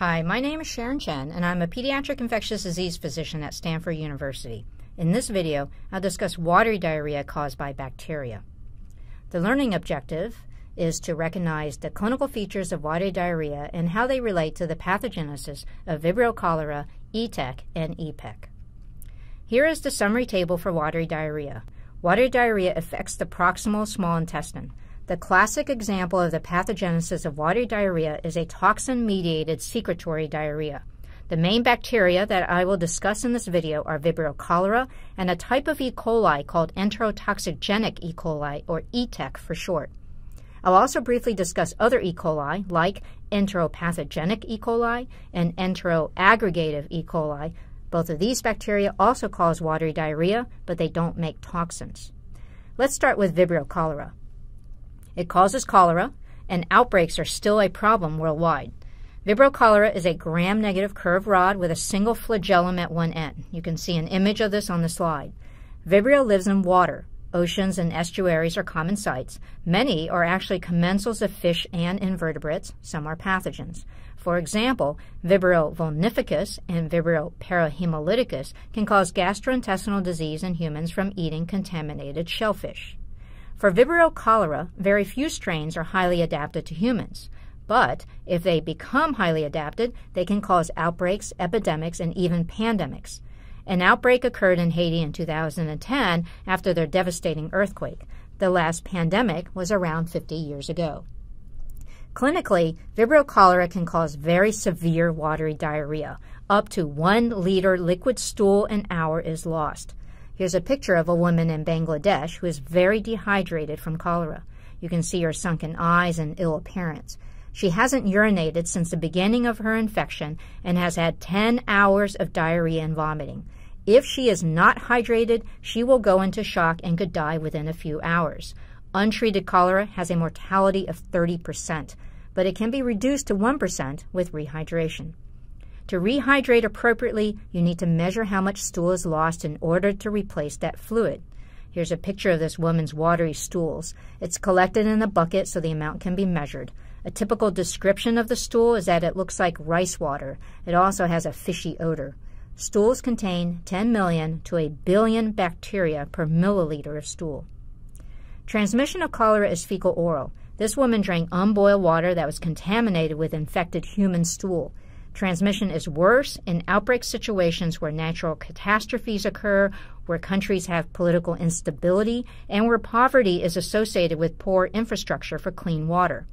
Hi, my name is Sharon Chen, and I'm a pediatric infectious disease physician at Stanford University. In this video, I'll discuss watery diarrhea caused by bacteria. The learning objective is to recognize the clinical features of watery diarrhea and how they relate to the pathogenesis of Vibrio cholera, ETEC, and EPEC. Here is the summary table for watery diarrhea. Watery diarrhea affects the proximal small intestine. The classic example of the pathogenesis of watery diarrhea is a toxin-mediated secretory diarrhea. The main bacteria that I will discuss in this video are Vibrio cholera and a type of E. coli called enterotoxigenic E. coli, or ETEC for short. I'll also briefly discuss other E. coli, like enteropathogenic E. coli and enteroaggregative E. coli. Both of these bacteria also cause watery diarrhea, but they don't make toxins. Let's start with Vibrio cholera. It causes cholera, and outbreaks are still a problem worldwide. Vibrio cholera is a gram-negative curved rod with a single flagellum at one end. You can see an image of this on the slide. Vibrio lives in water. Oceans and estuaries are common sites. Many are actually commensals of fish and invertebrates. Some are pathogens. For example, Vibrio vulnificus and Vibrio parahemolyticus can cause gastrointestinal disease in humans from eating contaminated shellfish. For Vibrio cholera, very few strains are highly adapted to humans. But if they become highly adapted, they can cause outbreaks, epidemics, and even pandemics. An outbreak occurred in Haiti in 2010 after their devastating earthquake. The last pandemic was around 50 years ago. Clinically, Vibrio cholera can cause very severe watery diarrhea. Up to one liter liquid stool an hour is lost. Here's a picture of a woman in Bangladesh who is very dehydrated from cholera. You can see her sunken eyes and ill appearance. She hasn't urinated since the beginning of her infection and has had 10 hours of diarrhea and vomiting. If she is not hydrated, she will go into shock and could die within a few hours. Untreated cholera has a mortality of 30%, but it can be reduced to 1% with rehydration. To rehydrate appropriately, you need to measure how much stool is lost in order to replace that fluid. Here's a picture of this woman's watery stools. It's collected in a bucket so the amount can be measured. A typical description of the stool is that it looks like rice water. It also has a fishy odor. Stools contain 10 million to a billion bacteria per milliliter of stool. Transmission of cholera is fecal oral. This woman drank unboiled water that was contaminated with infected human stool. Transmission is worse in outbreak situations where natural catastrophes occur, where countries have political instability, and where poverty is associated with poor infrastructure for clean water.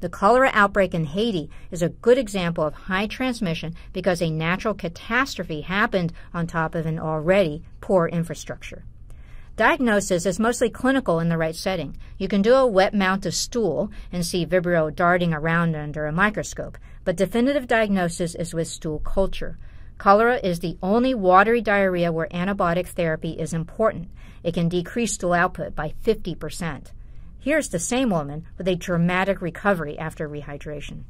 The cholera outbreak in Haiti is a good example of high transmission because a natural catastrophe happened on top of an already poor infrastructure. Diagnosis is mostly clinical in the right setting. You can do a wet mount of stool and see Vibrio darting around under a microscope, but definitive diagnosis is with stool culture. Cholera is the only watery diarrhea where antibiotic therapy is important. It can decrease stool output by 50%. Here's the same woman with a dramatic recovery after rehydration.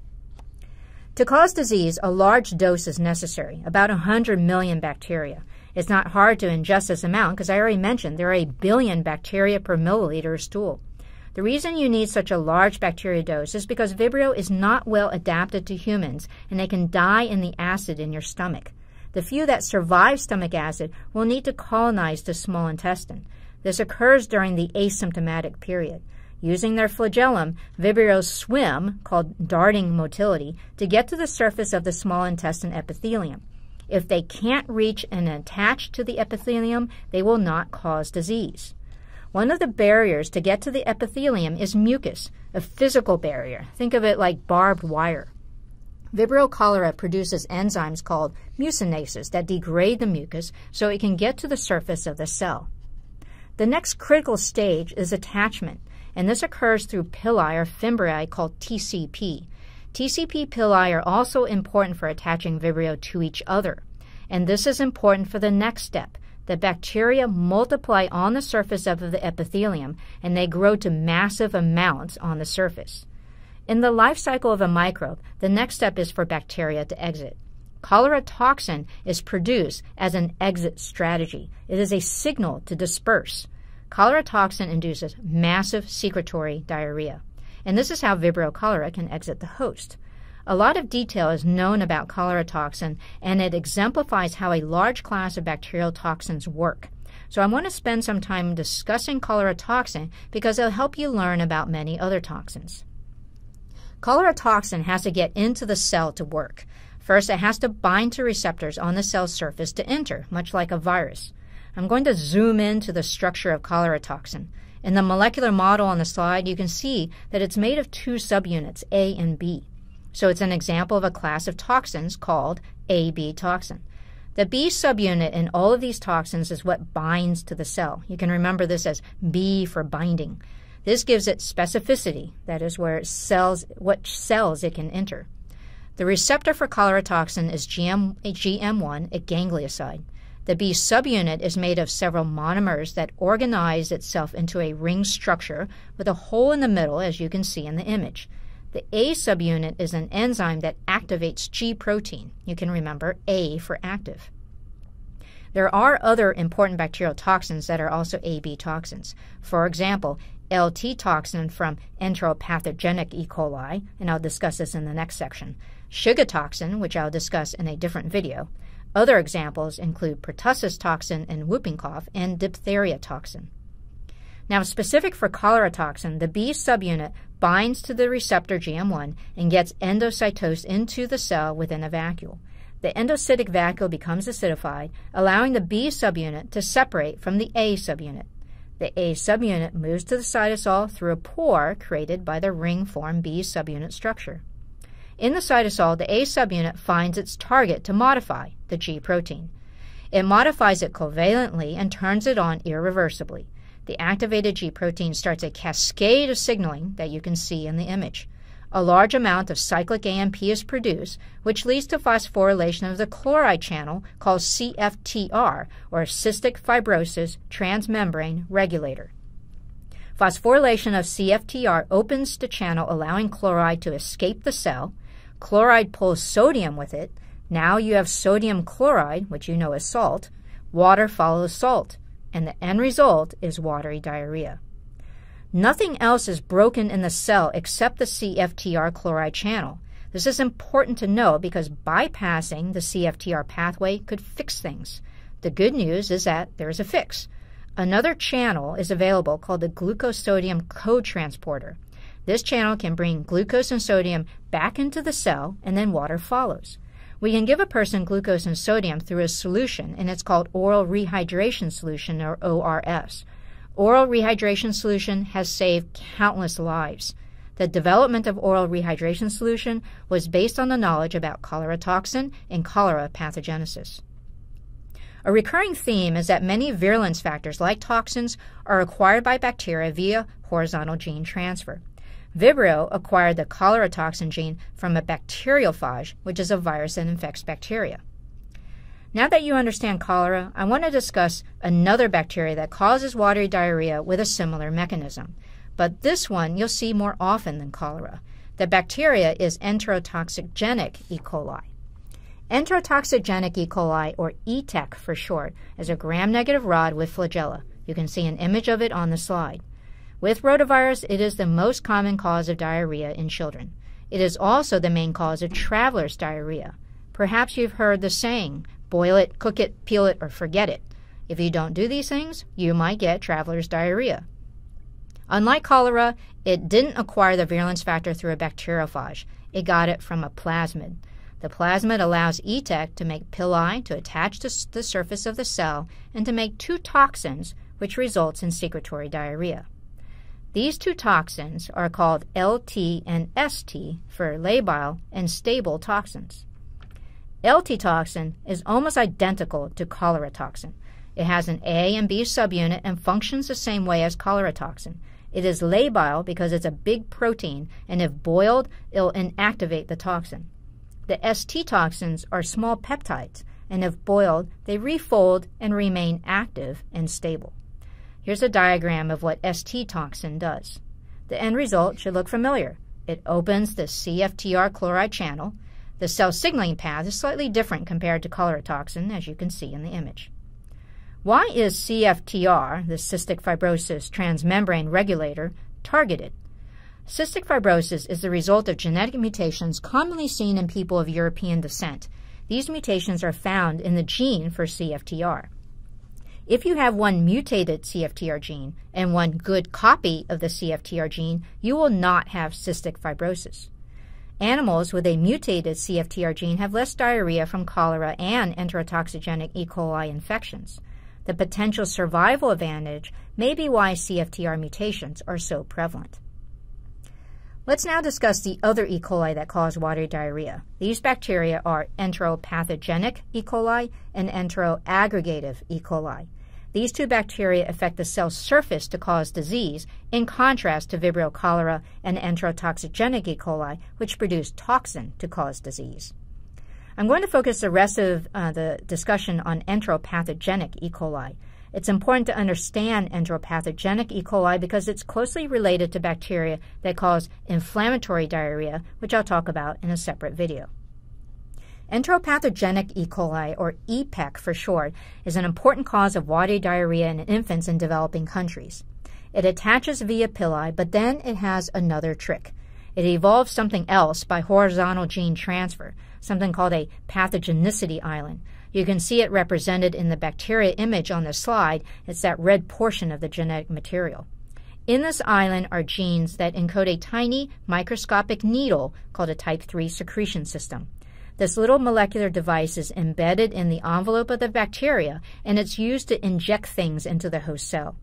To cause disease, a large dose is necessary, about 100 million bacteria. It's not hard to ingest this amount because I already mentioned there are a billion bacteria per milliliter of stool. The reason you need such a large bacteria dose is because Vibrio is not well adapted to humans and they can die in the acid in your stomach. The few that survive stomach acid will need to colonize the small intestine. This occurs during the asymptomatic period. Using their flagellum, Vibrios swim, called darting motility, to get to the surface of the small intestine epithelium. If they can't reach and attach to the epithelium, they will not cause disease. One of the barriers to get to the epithelium is mucus, a physical barrier. Think of it like barbed wire. Vibrio cholera produces enzymes called mucinases that degrade the mucus so it can get to the surface of the cell. The next critical stage is attachment, and this occurs through pili or fimbriae called TCP. TCP pili are also important for attaching Vibrio to each other. And this is important for the next step. The bacteria multiply on the surface of the epithelium and they grow to massive amounts on the surface. In the life cycle of a microbe, the next step is for bacteria to exit. Cholera toxin is produced as an exit strategy. It is a signal to disperse. Cholera toxin induces massive secretory diarrhea. And this is how Vibrio cholera can exit the host. A lot of detail is known about cholera toxin, and it exemplifies how a large class of bacterial toxins work. So I want to spend some time discussing cholera toxin because it'll help you learn about many other toxins. Cholera toxin has to get into the cell to work. First, it has to bind to receptors on the cell surface to enter, much like a virus. I'm going to zoom into the structure of cholera toxin. In the molecular model on the slide, you can see that it's made of two subunits, A and B. So it's an example of a class of toxins called AB toxin. The B subunit in all of these toxins is what binds to the cell. You can remember this as B for binding. This gives it specificity, that is where cells, what cells it can enter. The receptor for cholera toxin is GM, GM1, a ganglioside. The B subunit is made of several monomers that organize itself into a ring structure with a hole in the middle, as you can see in the image. The A subunit is an enzyme that activates G protein. You can remember A for active. There are other important bacterial toxins that are also AB toxins. For example, LT toxin from enteropathogenic E. coli, and I'll discuss this in the next section, Shiga toxin, which I'll discuss in a different video. Other examples include pertussis toxin and whooping cough and diphtheria toxin. Now, specific for cholera toxin, the B subunit binds to the receptor GM1 and gets endocytosed into the cell within a vacuole. The endocytic vacuole becomes acidified, allowing the B subunit to separate from the A subunit. The A subunit moves to the cytosol through a pore created by the ring form B subunit structure. In the cytosol, the A subunit finds its target to modify, the G protein. It modifies it covalently and turns it on irreversibly. The activated G protein starts a cascade of signaling that you can see in the image a large amount of cyclic AMP is produced, which leads to phosphorylation of the chloride channel called CFTR, or cystic fibrosis transmembrane regulator. Phosphorylation of CFTR opens the channel, allowing chloride to escape the cell. Chloride pulls sodium with it. Now you have sodium chloride, which you know is salt. Water follows salt, and the end result is watery diarrhea. Nothing else is broken in the cell except the CFTR chloride channel. This is important to know because bypassing the CFTR pathway could fix things. The good news is that there is a fix. Another channel is available called the glucose sodium cotransporter. This channel can bring glucose and sodium back into the cell and then water follows. We can give a person glucose and sodium through a solution and it's called oral rehydration solution or ORS. Oral rehydration solution has saved countless lives. The development of oral rehydration solution was based on the knowledge about cholera toxin and cholera pathogenesis. A recurring theme is that many virulence factors, like toxins, are acquired by bacteria via horizontal gene transfer. Vibrio acquired the cholera toxin gene from a bacteriophage, which is a virus that infects bacteria. Now that you understand cholera, I want to discuss another bacteria that causes watery diarrhea with a similar mechanism. But this one you'll see more often than cholera. The bacteria is enterotoxigenic E. coli. Enterotoxigenic E. coli, or ETEC for short, is a gram-negative rod with flagella. You can see an image of it on the slide. With rotavirus, it is the most common cause of diarrhea in children. It is also the main cause of traveler's diarrhea. Perhaps you've heard the saying, Boil it, cook it, peel it, or forget it. If you don't do these things, you might get traveler's diarrhea. Unlike cholera, it didn't acquire the virulence factor through a bacteriophage. It got it from a plasmid. The plasmid allows ETEC to make pili to attach to the surface of the cell and to make two toxins, which results in secretory diarrhea. These two toxins are called LT and ST for labile and stable toxins. LT toxin is almost identical to cholera toxin. It has an A and B subunit and functions the same way as cholera toxin. It is labile because it's a big protein, and if boiled, it'll inactivate the toxin. The ST toxins are small peptides, and if boiled, they refold and remain active and stable. Here's a diagram of what ST toxin does. The end result should look familiar. It opens the CFTR chloride channel, the cell signaling path is slightly different compared to cholera toxin, as you can see in the image. Why is CFTR, the cystic fibrosis transmembrane regulator, targeted? Cystic fibrosis is the result of genetic mutations commonly seen in people of European descent. These mutations are found in the gene for CFTR. If you have one mutated CFTR gene and one good copy of the CFTR gene, you will not have cystic fibrosis. Animals with a mutated CFTR gene have less diarrhea from cholera and enterotoxigenic E. coli infections. The potential survival advantage may be why CFTR mutations are so prevalent. Let's now discuss the other E. coli that cause watery diarrhea. These bacteria are enteropathogenic E. coli and enteroaggregative E. coli. These two bacteria affect the cell surface to cause disease, in contrast to Vibrio cholera and enterotoxigenic E. coli, which produce toxin to cause disease. I'm going to focus the rest of uh, the discussion on enteropathogenic E. coli. It's important to understand enteropathogenic E. coli because it's closely related to bacteria that cause inflammatory diarrhea, which I'll talk about in a separate video. Enteropathogenic E. coli, or EPEC for short, is an important cause of watery diarrhea in infants in developing countries. It attaches via pili, but then it has another trick. It evolves something else by horizontal gene transfer, something called a pathogenicity island, you can see it represented in the bacteria image on the slide. It's that red portion of the genetic material. In this island are genes that encode a tiny microscopic needle called a type 3 secretion system. This little molecular device is embedded in the envelope of the bacteria and it's used to inject things into the host cell.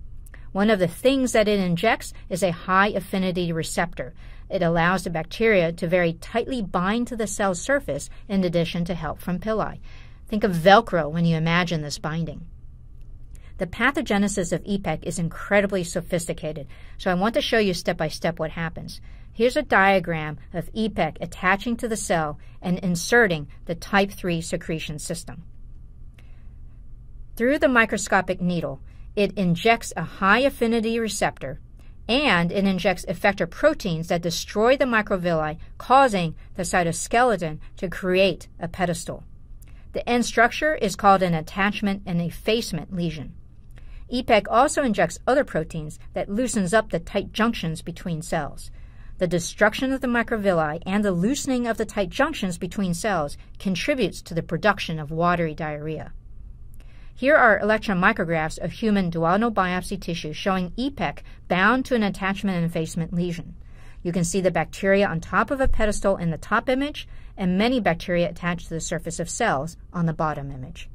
One of the things that it injects is a high affinity receptor. It allows the bacteria to very tightly bind to the cell surface in addition to help from pili. Think of Velcro when you imagine this binding. The pathogenesis of EPEC is incredibly sophisticated, so I want to show you step by step what happens. Here's a diagram of EPEC attaching to the cell and inserting the type 3 secretion system. Through the microscopic needle, it injects a high affinity receptor and it injects effector proteins that destroy the microvilli, causing the cytoskeleton to create a pedestal. The end structure is called an attachment and effacement lesion. EPEC also injects other proteins that loosens up the tight junctions between cells. The destruction of the microvilli and the loosening of the tight junctions between cells contributes to the production of watery diarrhea. Here are electron micrographs of human duodenal biopsy tissue showing EPEC bound to an attachment and effacement lesion. You can see the bacteria on top of a pedestal in the top image and many bacteria attached to the surface of cells on the bottom image.